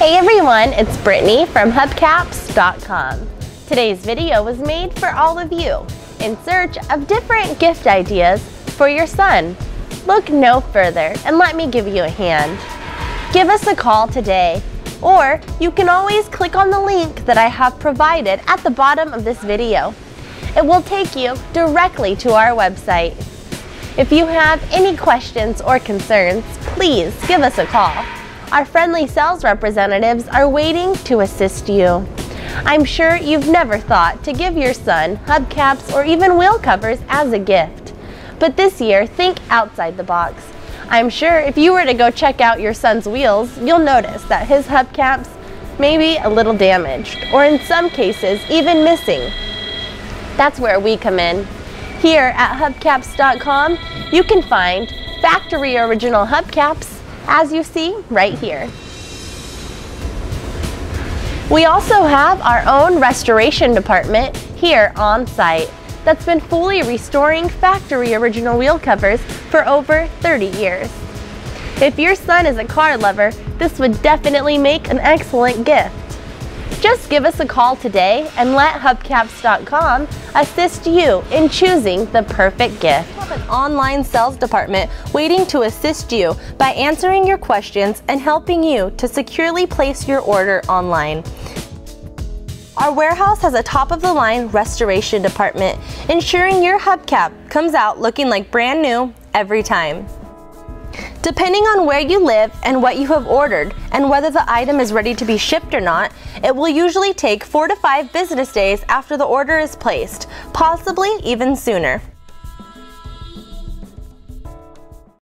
Hey everyone, it's Brittany from hubcaps.com. Today's video was made for all of you in search of different gift ideas for your son. Look no further and let me give you a hand. Give us a call today or you can always click on the link that I have provided at the bottom of this video. It will take you directly to our website. If you have any questions or concerns, please give us a call. Our friendly sales representatives are waiting to assist you. I'm sure you've never thought to give your son hubcaps or even wheel covers as a gift. But this year, think outside the box. I'm sure if you were to go check out your son's wheels, you'll notice that his hubcaps may be a little damaged, or in some cases, even missing. That's where we come in. Here at hubcaps.com, you can find factory original hubcaps, as you see right here. We also have our own restoration department here on site that's been fully restoring factory original wheel covers for over 30 years. If your son is a car lover, this would definitely make an excellent gift. Just give us a call today and let hubcaps.com assist you in choosing the perfect gift. Have an online sales department waiting to assist you by answering your questions and helping you to securely place your order online. Our warehouse has a top-of-the-line restoration department, ensuring your hubcap comes out looking like brand new every time. Depending on where you live and what you have ordered and whether the item is ready to be shipped or not, it will usually take 4 to 5 business days after the order is placed, possibly even sooner.